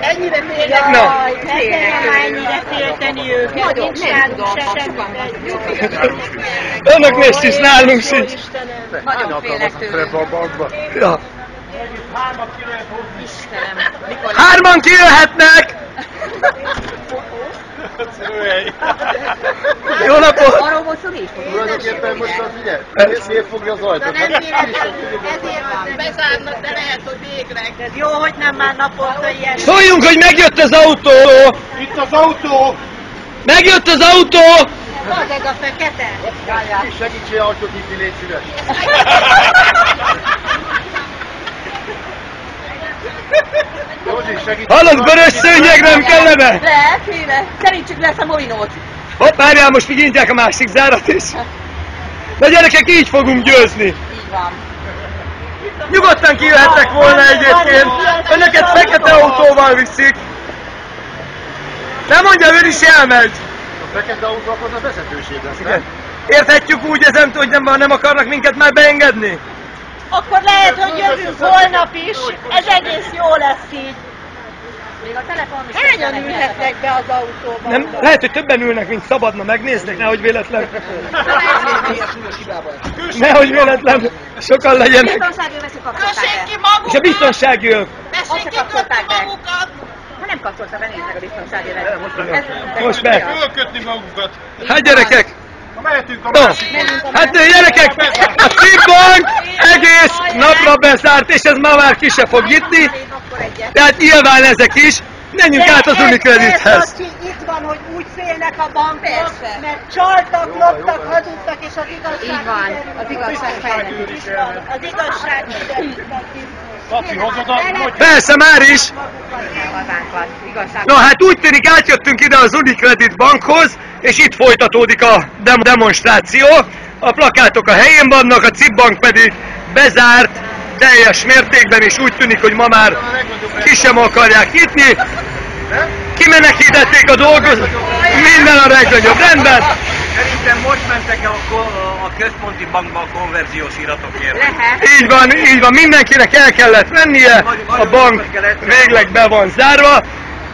Ennyire félnek. Na. Ennyire félteni őket. Nagyon, Nincs nem nálunk tudom, se sokan semmi. Önök nézd is, nálunk sincs. Nagyon félek a. Ja. Istenem, mikor Hárman kijöhetnek! Jó napot! arról volt szó, Tulajdonképpen most az figyelj, miért, miért fogja az ajtót? Ezért. Bezárnak, de végleg. Jó, hogy nem már naponta ilyen. Szóljunk, hogy megjött az autó! Itt az autó! Megjött az autó! Az ez a fekete? Segítsél ajtót nyitni, légy szíves! Hallod, vörös szőnyeg nem kellene? Lehet, kéne. Szerítsük le a molinót. Hopp, várjál, most megintják a másik zárat is. Na gyerekek, így fogunk győzni. Így van. Nyugodtan kijöhettek volna egyébként. Önöket fekete autóval viszik. Nem mondja, ő is elmegy. A fekete autó akkor a vezetőség lesz, nem? Érthetjük úgy ezen, hogy nem, nem akarnak minket már beengedni? Akkor lehet, hogy jövünk holnap is. Ez egész jó lesz így. Még a telefon is. Hányan ülhetnek be az autóba? Nem, lehet, hogy többen ülnek, mint szabadna, megnéznek, nehogy véletlen. Nehogy véletlen sokan legyenek. Biztonsági veszük kapcsolták be. És a biztonsági ők. Azt se kapcsolták be. Ha nem kapcsolta be, nézd meg a biztonsági veszük. Most meg. Fölkötni magukat! Hát gyerekek, mehetünk a No, hát gyerekek, a Cibbank egész napra bezárt, és ez ma már ki se fog nyitni, tehát nyilván ezek is. Menjünk át az Unicredithez. Itt van, hogy félnek a banktól, Persze. mert csaltak, loptak, hazudtak, és az igazság Így van, kiderült. az igazság fejlődik. Az igazság hozod a Persze, már is. Na hát úgy tűnik átjöttünk ide az Unicredit bankhoz, és itt folytatódik a dem- demonstráció. A plakátok a helyén vannak, a Cibbank pedig bezárt teljes mértékben, és úgy tűnik, hogy ma már ki sem akarják nyitni. Kimenekítették a dolgozót, minden a legnagyobb rendben. Szerintem most mentek a, a központi bankba a konverziós iratokért. Lehet. Így van, így van, mindenkinek el kellett mennie, a bank végleg be van zárva.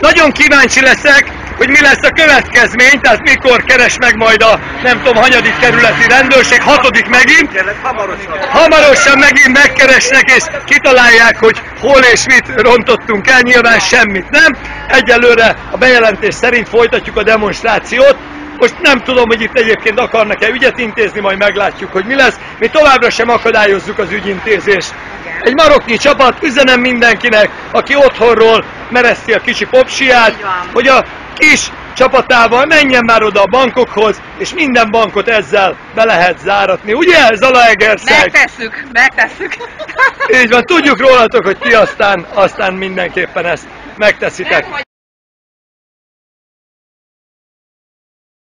Nagyon kíváncsi leszek, hogy mi lesz a következmény, tehát mikor keres meg majd a nem tudom, hanyadik kerületi rendőrség, hatodik megint. Hamarosan. Hamarosan megint megkeresnek és kitalálják, hogy hol és mit rontottunk el, nyilván semmit nem. Egyelőre a bejelentés szerint folytatjuk a demonstrációt. Most nem tudom, hogy itt egyébként akarnak-e ügyet intézni, majd meglátjuk, hogy mi lesz. Mi továbbra sem akadályozzuk az ügyintézést. Egy maroknyi csapat, üzenem mindenkinek, aki otthonról mereszti a kicsi popsiát, hogy a kis csapatával menjen már oda a bankokhoz, és minden bankot ezzel be lehet záratni. Ugye, Zalaegerszeg? Megtesszük, megtesszük. Így van, tudjuk rólatok, hogy ti aztán, aztán mindenképpen ezt megteszitek.